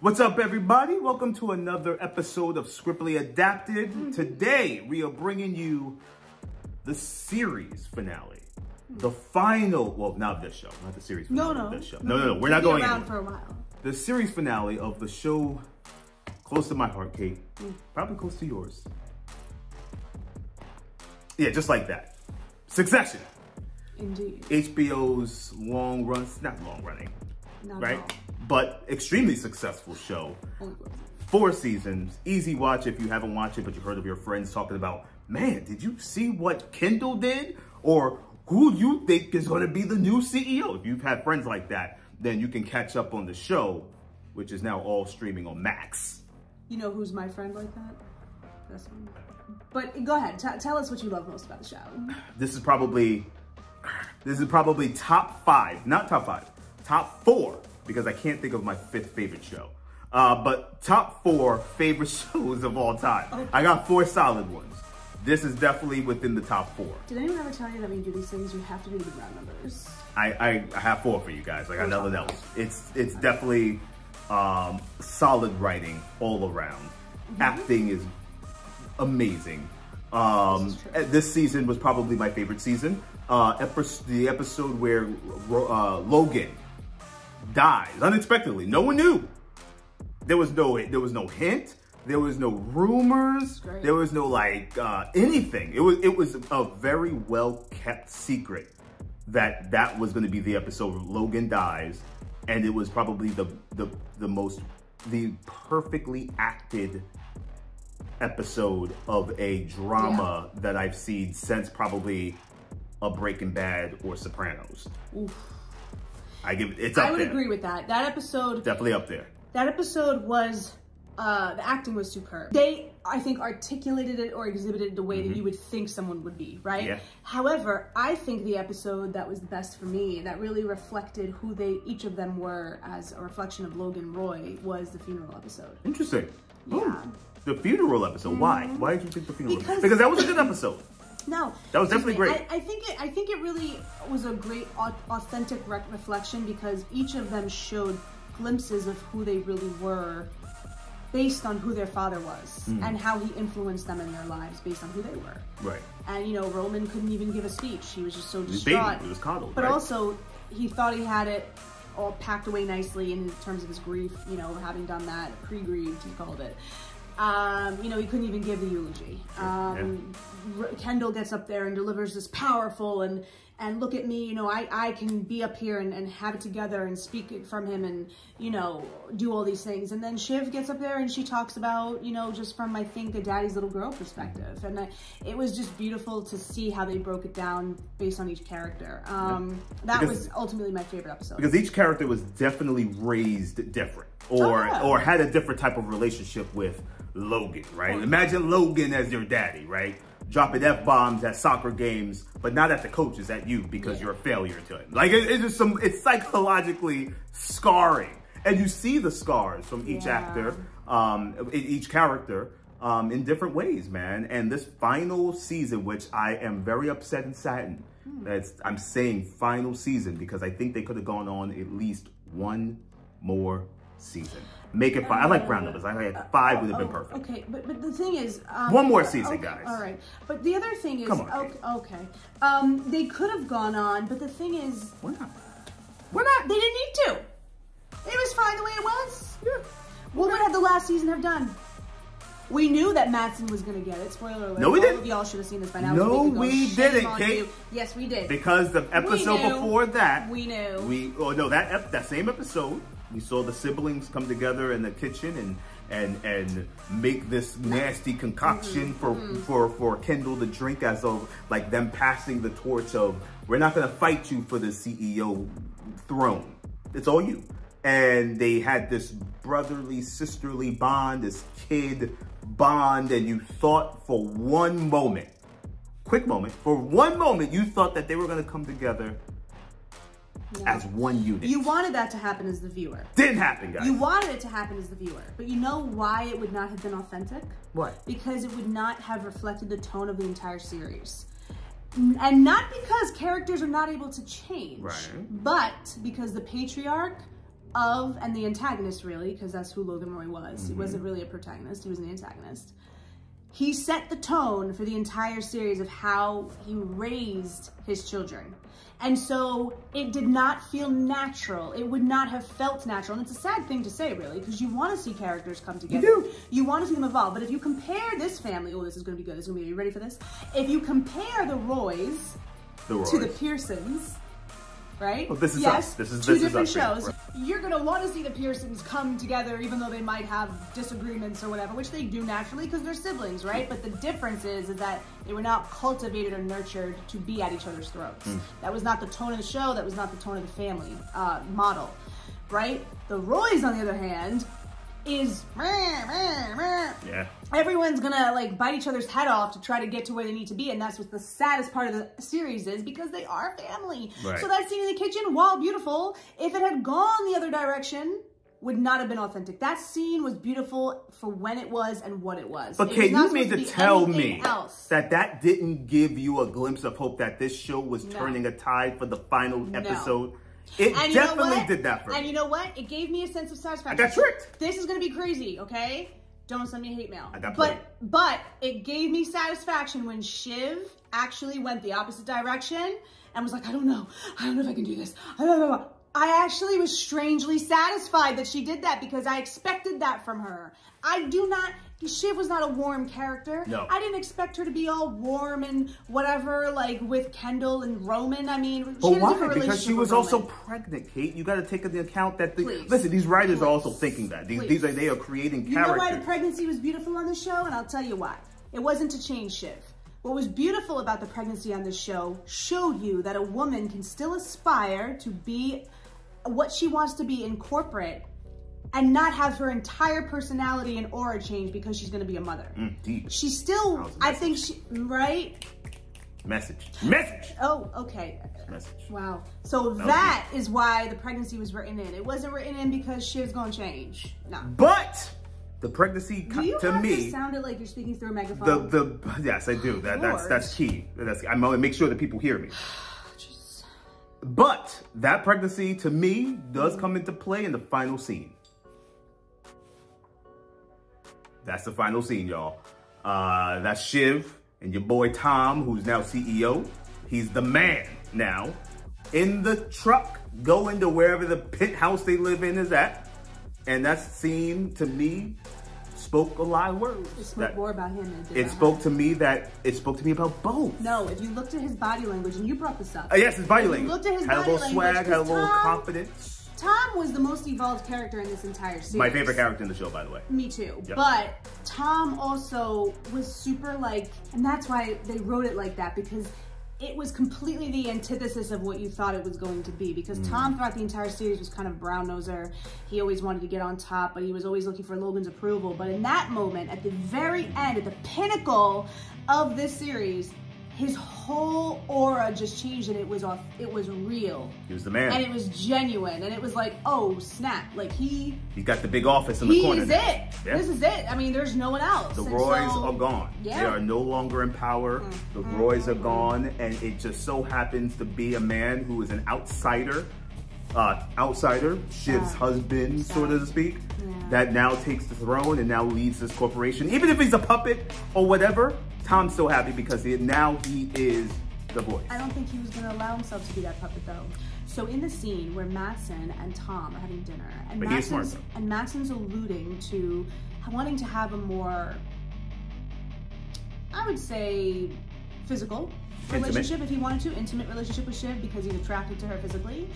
What's up, everybody? Welcome to another episode of Scriptly Adapted. Today, we are bringing you the series finale. The final, well, not this show, not the series No, finale no. of this show. No, no, no, we're not going around for a while. The series finale of the show close to my heart, Kate. Mm. Probably close to yours. Yeah, just like that. Succession. Indeed. HBO's long run, not long running, Not right? But extremely successful show. Four seasons, easy watch if you haven't watched it, but you heard of your friends talking about, man, did you see what Kendall did? Or who you think is going to be the new CEO? If you've had friends like that, then you can catch up on the show, which is now all streaming on Max. You know who's my friend like that? This one. But go ahead. Tell us what you love most about the show. This is probably, this is probably top five, not top five, top four, because I can't think of my fifth favorite show. Uh, but top four favorite shows of all time. I got four solid ones. This is definitely within the top four. Did anyone ever tell you that when you do these things, you have to do the round numbers? I, I, I have four for you guys. I got nothing else. It's it's definitely um, solid writing all around. Acting is amazing. Um, This is uh, this season was probably my favorite season. Uh, epi- the episode where uh, Logan dies unexpectedly. No one knew. There was no there was no hint. There was no rumors. Great. There was no like uh, anything. It was it was a very well kept secret that that was going to be the episode where Logan dies, and it was probably the the the most the perfectly acted episode of a drama that I've seen since probably a Breaking Bad or Sopranos. Oof. I give it's up I would there. agree with that. That episode, Definitely up there. that episode was, uh, the acting was superb. They, I think, articulated it or exhibited it the way that you would think someone would be, right? Mm-hmm. Yeah. However, I think the episode that was the best for me, that really reflected who they, each of them were as a reflection of Logan Roy, was the funeral episode. Interesting. Yeah. Ooh, The funeral episode. Why? Why did you pick the funeral? Because- because that was a good episode. No, That was definitely great. I, I think it. I think it really was a great, authentic re- reflection because each of them showed glimpses of who they really were, based on who their father was Mm. and how he influenced them in their lives based on who they were. Right. And you know, Roman couldn't even give a speech; he was just so distraught. It was coddled. But right? also, he thought he had it all packed away nicely in terms of his grief, you know, having done that, pre-grieved, he called it. Um, you know, he couldn't even give the eulogy. Um, R- Kendall gets up there and delivers this powerful and and look at me, you know, I, I can be up here and, and have it together and speak it from him and, you know, do all these things. And then Shiv gets up there and she talks about, you know, just from, I think, a daddy's little girl perspective. And I, it was just beautiful to see how they broke it down based on each character. Um, That Because- was ultimately my favorite episode. because each character was definitely raised different, or Oh, yeah. or had a different type of relationship with Logan. Right. Imagine Logan as your daddy. Right. Dropping f bombs at soccer games, but not at the coaches, at you because Yeah. you're a failure to him. Like it, it's just some. It's psychologically scarring, and you see the scars from each Yeah. actor, um, each character. Um, in different ways, man. And this final season, which I am very upset and saddened, that's I'm saying final season because I think they could have gone on at least one more season. Make it five. I like round numbers. I had five would have been Oh, perfect. Okay, but but the thing is, um, One more season, okay, guys. All right, but the other thing is, Come on, okay, okay, um, they could have gone on, but the thing is, Why not? Why not? they didn't need to. It was fine the way it was. Yeah. What would have the last season have done? We knew that Matsson was going to get it. Spoiler alert. No, we didn't. y'all should have seen this by now. No, It was a week ago. we didn't, Kate. Yes, we did. Because the episode before that, we knew. we oh no that ep- that same episode we saw the siblings come together in the kitchen and and and make this nasty concoction mm-hmm. for mm-hmm. for for Kendall to drink as of like them passing the torch of we're not gonna fight you for the CEO throne. It's all you. And they had this brotherly, sisterly bond, this kid bond, and you thought for one moment, quick moment, for one moment, you thought that they were gonna come together No. as one unit. You wanted that to happen as the viewer. Didn't happen, guys. You wanted it to happen as the viewer. But you know why it would not have been authentic? what? Because it would not have reflected the tone of the entire series. And not because characters are not able to change, Right. but because the patriarch of and the antagonist really, because that's who Logan Roy was. Mm-hmm. He wasn't really a protagonist; he was an antagonist. He set the tone for the entire series of how he raised his children. And so it did not feel natural. It would not have felt natural. And it's a sad thing to say, really, because you want to see characters come together. You do. You want to see them evolve. But if you compare this family, oh, this is going to be good. This is going to be, are you ready for this? If you compare the Roys, the Roys. to the Pearsons, right? Well, this is yes, us. This is two this different is shows. You're gonna want to see the Pearsons come together, even though they might have disagreements or whatever, which they do naturally because they're siblings, right? But the difference is, is that they were not cultivated or nurtured to be at each other's throats. Mm. That was not the tone of the show. That was not the tone of the family uh, model, right? The Roys, on the other hand, is yeah. Everyone's gonna like bite each other's head off to try to get to where they need to be, and that's what the saddest part of the series is because they are family. Right. So that scene in the kitchen, while beautiful, if it had gone the other direction, would not have been authentic. That scene was beautiful for when it was and what it was. But can you mean to, to tell me else. that that didn't give you a glimpse of hope that this show was no. turning a tide for the final no. episode? It and definitely did that for me. And you know what? It gave me a sense of satisfaction. I got tricked. This is going to be crazy, okay? Don't send me hate mail. I got played. But, but it gave me satisfaction when Shiv actually went the opposite direction and was like, I don't know. I don't know if I can do this. I don't know. I actually was strangely satisfied that she did that because I expected that from her. I do not, Shiv was not a warm character. No. I didn't expect her to be all warm and whatever, like with Kendall and Roman. I mean, but why? Because she was also pregnant, Kate. You got to take into account that the, Please. listen, these writers Please. are also thinking that. These, these are, they are creating you characters. You know why the pregnancy was beautiful on the show? And I'll tell you why. It wasn't to change Shiv. What was beautiful about the pregnancy on the show showed you that a woman can still aspire to be what she wants to be in corporate and not have her entire personality and aura change because she's going to be a mother. Mm, deep. She's still, I think she, right? Message. Message. Oh, okay. Message. Wow. So that, that is why the pregnancy was written in. It wasn't written in because she was going to change. No. But the pregnancy do you to have me to sound it like you're speaking through a megaphone. The the yes, I do. That that's that's key. That's I'm gonna make sure that people hear me. But that pregnancy to me does come into play in the final scene. That's the final scene, y'all. Uh, that's Shiv and your boy Tom, who's now CEO. He's the man now. In the truck, going to wherever the penthouse they live in is at. And that scene, to me, spoke a lot of words. It spoke that, more about him it, it spoke to me that it spoke to me about both. No, if you looked at his body language, and you brought this up. Uh, yes, his body language. You looked at his had body a little language, swag, had a little confidence. Tom was the most evolved character in this entire series. My favorite character in the show, by the way. Me too. Yep. But Tom also was super like, and that's why they wrote it like that because it was completely the antithesis of what you thought it was going to be because mm. Tom throughout the entire series was kind of brown noser. He always wanted to get on top, but he was always looking for Logan's approval. But in that moment, at the very end, at the pinnacle of this series, his whole aura just changed and it was off it was real he was the man and it was genuine and it was like oh snap like he he's got the big office in the corner he's it yeah. this is it i mean there's no one else the and roys so, are gone yeah. they are no longer in power mm-hmm. the roys are gone and it just so happens to be a man who is an outsider uh, outsider, Shiv's yeah. husband, exactly. so to speak, yeah. that now takes the throne and now leads this corporation. Even if he's a puppet or whatever, Tom's so happy because he, now he is the voice. I don't think he was going to allow himself to be that puppet though. So in the scene where Matsson and Tom are having dinner, and but Matsson's, and Matsson's alluding to wanting to have a more, I would say, physical relationship if he wanted to, intimate relationship with Shiv because he's attracted to her physically.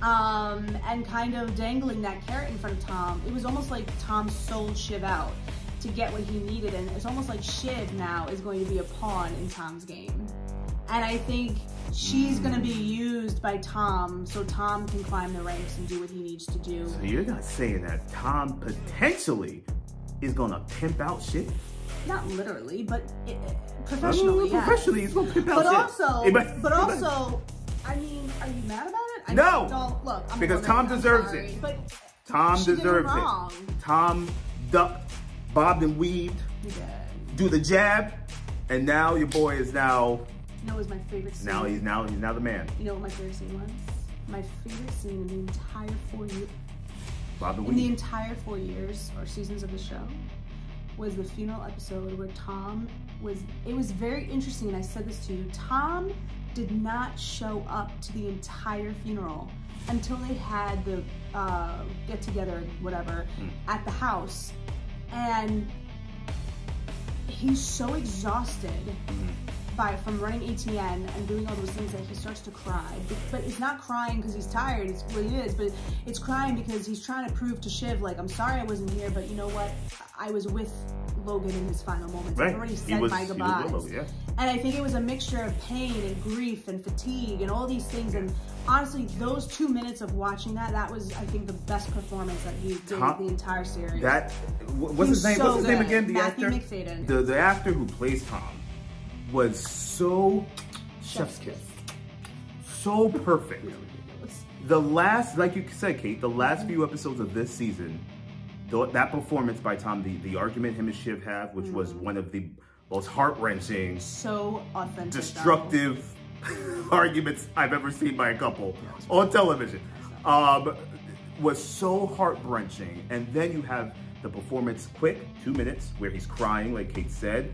Um, and kind of dangling that carrot in front of Tom. It was almost like Tom sold Shiv out to get what he needed. And it's almost like Shiv now is going to be a pawn in Tom's game. And I think she's going to be used by Tom so Tom can climb the ranks and do what he needs to do. So you're not saying that Tom potentially is going to pimp out Shiv? Not literally, but it, professionally. Professionally, he's going to pimp out but Also, but also, I mean, are you mad about it? I no. Don't, look, I'm because Tom deserves sorry, it. But Tom deserves it. Tom ducked bobbed and weaved, do the jab, and now your boy is now. You know was my favorite scene? Now he's now he's now the man. You know what my favorite scene was? My favorite scene in the entire four years, Robin in the entire four years or seasons of the show was the funeral episode where Tom was. It was very interesting, and I said this to you. Tom did not show up to the entire funeral until they had the uh, get together, whatever, Hmm. at the house, and he's so exhausted Mm-hmm. By from running ATN and doing all those things that he starts to cry. But, it's not crying because he's tired. It's what it is. But it's crying because he's trying to prove to Shiv, like, I'm sorry I wasn't here, but you know what? I was with Logan in his final moments. Right. I've already He said was- my he goodbyes. Logan, yeah. And I think it was a mixture of pain and grief and fatigue and all these things. And honestly, those two minutes of watching that, that was, I think, the best performance that he did Tom- the entire series. That what's his name? so what's his name again? The Matthew actor. Macfadyen. The the actor who plays Tom was so chef's kiss, so perfect. The last, like you said, Kate, the last few episodes of this season, that performance by Tom, the the argument him and Shiv have, which was one of the most heart wrenching, so authentic. destructive arguments I've ever seen by a couple on television. Um, was so heart wrenching, and then you have the performance quick, two minutes, where he's crying, like Kate said,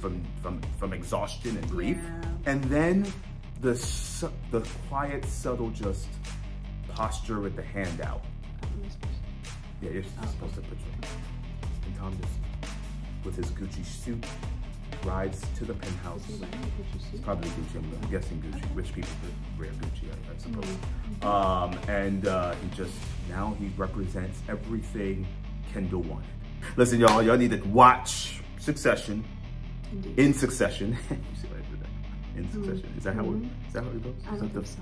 from from from exhaustion and grief, Yeah. and then the the quiet, subtle, just posture with the hand out. Yeah, you're supposed to put your. And Tom just, with his Gucci suit, rides to the penthouse. It's probably Gucci. I'm guessing Gucci. Rich people could wear Gucci, I, I suppose. Um, and uh, he just now he represents everything Kendall wanted. Listen, y'all, y'all need to watch Succession Indeed. in succession. you see what I did there? In mm-hmm. succession. Is that how it? Mm-hmm. Is that how it goes? I don't think the- so.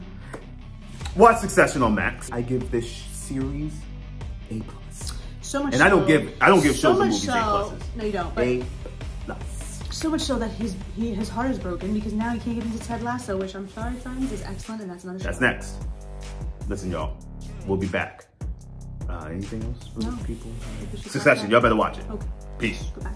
Watch Succession on Max. I give this series A plus. So much And I don't give- I don't give so shows and much movies A so- pluses. No, you don't. But A plus. so much so that his he, his heart is broken because now he can't get into Ted Lasso, which I'm sorry, friends, is excellent, and that's another show. That's next. Listen, y'all. We'll be back. Uh, anything else for No. the people? I think we should Succession. Y'all better watch it. Okay. Peace. Goodbye.